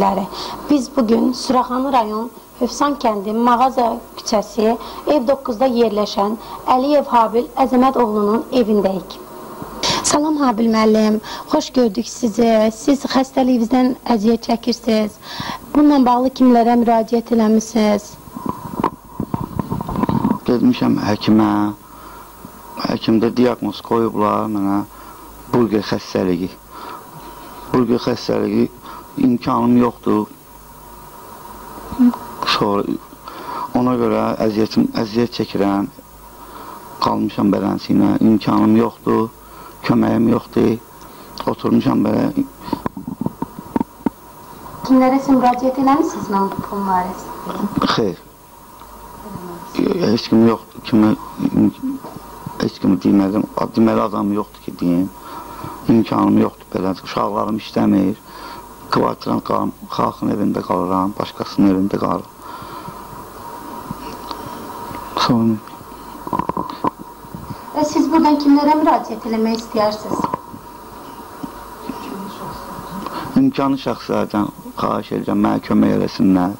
izləyiciləri. Biz bugün Suraxanı rayon Hövsan kəndi Mağaza küçəsi ev 9-da yerləşən Əliyev Habil Əzəmət oğlunun evindəyik. Salam Habil müəllim, xoş gördük sizi. Siz xəstəliyinizdən əziyyət çəkirsiniz. Bununla bağlı kimlərə müraciət eləmisiniz? Getmişəm həkimə. Həkimdə diaqnoz qoyublar mənə burger xəstəliyi. Burger xəstəliyi imkanım yoxdur. Sonra ona görə əziyyətim, əziyyət çəkirəm. Qalmışam beləsi ilə, imkanım yoxdur, köməyim yoxdur. Oturmuşam belə. Kimlərəsə müraciət eləmisiniz mən pul varız? Xeyr. Heç kim yoxdur, kimi heç kimi demədim, deməli adam yoxdur ki, deyim. İmkanım yoxdur belə, uşaqlarım işləmir. Kvartiran qalıram, xalqın evində qalıram, başqasının evində qalıram. Sonra Və siz buradan kimlərə müraciət eləmək istəyirsiniz? imkanı şəxslərdən xahiş edirəm, mənə kömək eləsinlər.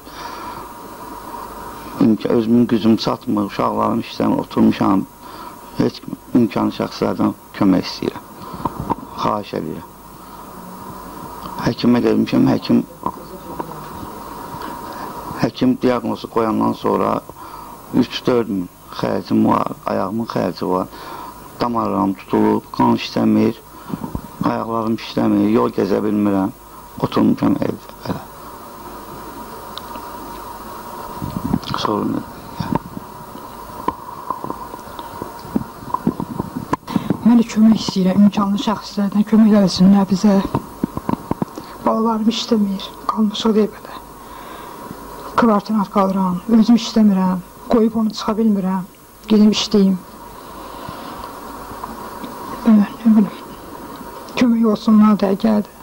Özümün gücüm çatmır, uşaqlarım işləmir, oturmuşam. Heç imkanı şəxslərdən kömək istəyirəm. Xahiş edirəm. Həkimə gəlmişəm, həkim həkim diaqnozu qoyandan sonra 3-4 min xərcim var, ayağımın xərci var. Damarlarım tutulub, qan işləmir, ayaqlarım işləmir, yol gəzə bilmirəm. Oturmuşam evdə belə. Sorun yox. Mən də kömək istəyirəm, imkanlı şəxslərdən kömək eləsinlər bizə. Balalarım işləmir, qalmışıq deyə belə. Kvartinat qalıram, özüm işləmirəm, qoyub onu çıxa bilmirəm, gedim işləyim. Belə, nə bilim, kömək olsunlar da gəldi.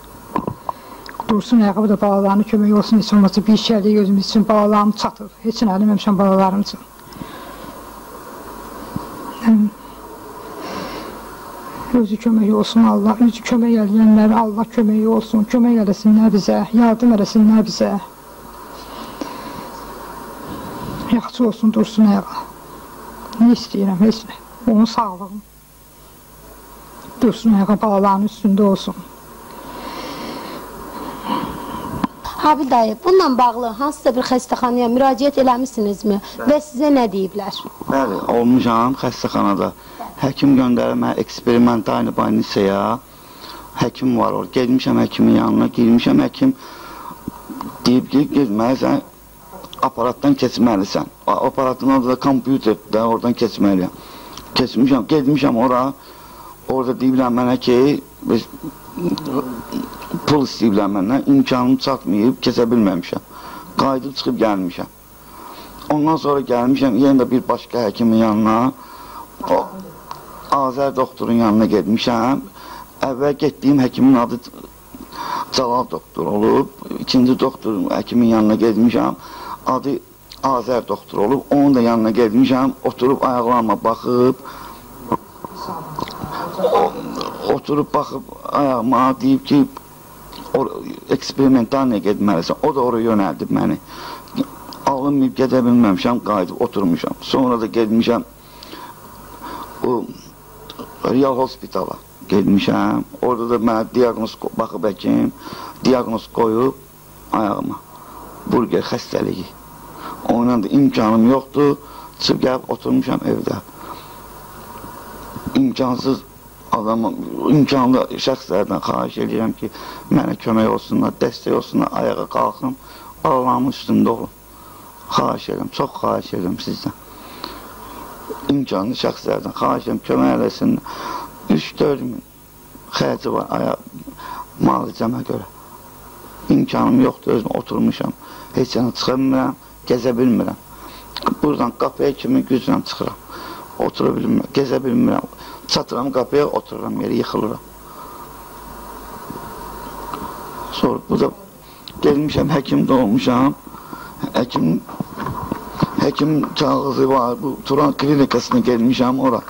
Dursun ayağı da balalarına kömək olsun, heç olmasa bir şeylik özümüz üçün balalarım çatıb. Heç nə eləməmişəm balalarım üçün. Yəni, Özü kömək olsun Allah, özü kömək eləyənlərə Allah kömək olsun, kömək eləsinlər bizə, yardım eləsinlər bizə. Yaxşı olsun, dursun ayağa. Nə istəyirəm, heç nə. Onun sağlığım. Dursun ayağa, balaların üstündə olsun. Habil dayı, bununla bağlı hansısa bir xəstəxanaya müraciət eləmisinizmi Bəli. və sizə nə deyiblər? Bəli, olmuşam xəstəxanada. Həkim göndərib mənə eksperimental banisiyaya. Həkim var orada. Getmişəm həkimin yanına, girmişəm həkim deyib ki, getməlisən aparatdan keçməlisən. Aparatın orada kompüterdə oradan keçməliyəm. Keçmişəm, getmişəm ora. Orada deyiblər mənə ki, biz pul istəyiblər məndən, imkanım çatmayıb, keçə bilməmişəm. Qayıdıb çıxıb gəlmişəm. Ondan sonra gəlmişəm yenə də bir başqa həkimin yanına. O, Azər doktorun yanına getmişəm. Əvvəl getdiyim həkimin adı Calal doktor olub. İkinci doktorun həkimin yanına getmişəm. Adı Azər doktor olub. Onun da yanına getmişəm. Oturub ayaqlarıma baxıb. Oturub baxıb ayağıma deyib ki, eksperimentalniyə getməlisən. O da oraya yönəldib məni. Alınmayıb gedə bilməmişəm, qayıdıb oturmuşam. Sonra da getmişəm o Real Hospitala getmişəm. Orada da mənə diaqnoz baxıb həkim, diaqnoz qoyub ayağıma. Burger xəstəliyi. Onunla da imkanım yoxdur. Çıxıb gəlib oturmuşam evdə. İmkansız adamı, imkanlı şəxslərdən xahiş edirəm ki, mənə kömək olsunlar, dəstək olsunlar, ayağa qalxım, Allahımın üstündə olun. Xahiş edirəm, çox xahiş edirəm sizdən. İmkanlı şəxslərdən xahiş edirəm, kömək eləsinlər. 3-4 min xərci var aya malicəmə görə. İmkanım yoxdur, özüm oturmuşam. Heç yana çıxa bilmirəm, gəzə bilmirəm. Buradan qapıya kimi güclə çıxıram. Otura bilmirəm, gəzə bilmirəm. Çatıram qapıya, otururam yerə, yıxılıram. Sonra bu da gelmişəm, həkimdə olmuşam. Həkim həkim kağızı var, bu Turan klinikasına gelmişəm ora.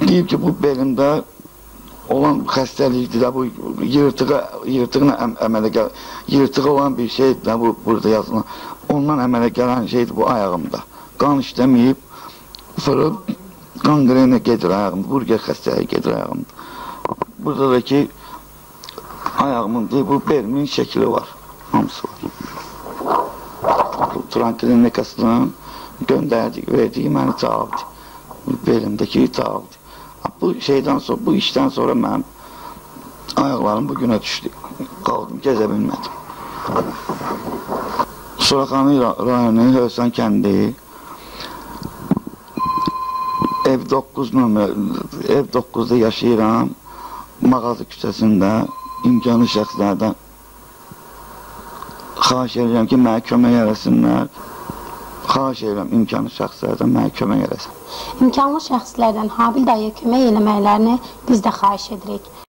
Deyib ki, bu belimdə olan xəstəlikdir də bu yırtığa yırtıqla əm, əmələ gəl yırtığı olan bir şeydir də bu burada yazılan. Ondan əmələ gələn şeydir bu ayağımda. Qan işləməyib fırıb qanqrena gedir ayağımda. Burger xəstəliyi gedir ayağımda. Burada da ki ayağımın deyil, bu belimin şəkli var. Hamısı var. Klinikasının göndərdik, verdiyi məni cavabdır. Belimdəki cavabdır. Bu şeydən sonra, bu işdən sonra mənim ayaqlarım bu günə düşdü. Qaldım, gəzə bilmədim. Suraxanı rayonu Hövsan kəndi ev 9 nömrə ev 9-da yaşayıram. Mağazı küçəsində imkanı şəxslərdən xahiş edirəm ki, mənə kömək eləsinlər. Xahiş edirəm imkanı şəxslərdən mənə kömək eləsin. İmkanlı şəxslərdən Habil dayıya kömək eləməklərini biz də xahiş edirik.